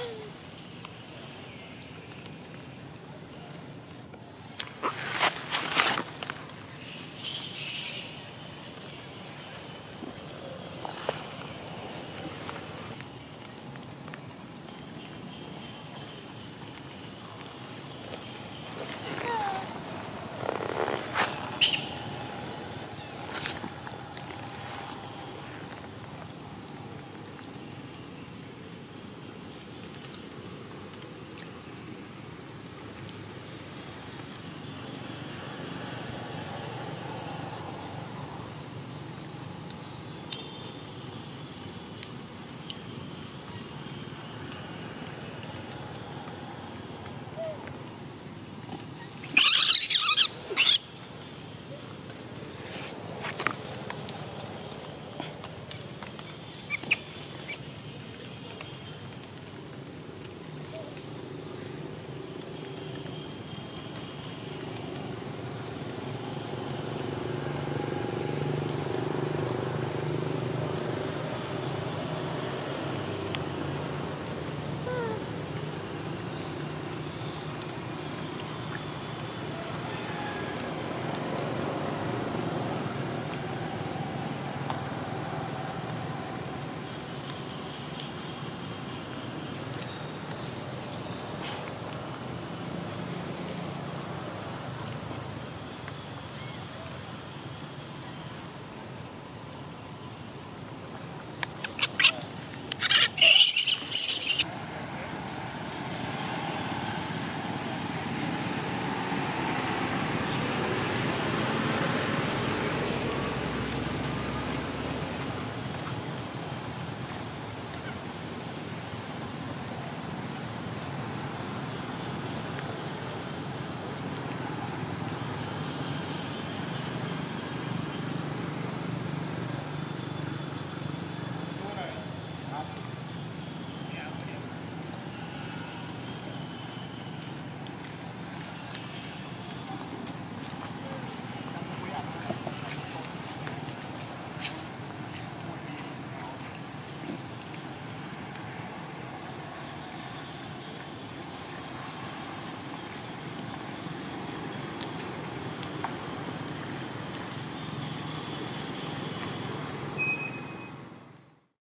うん。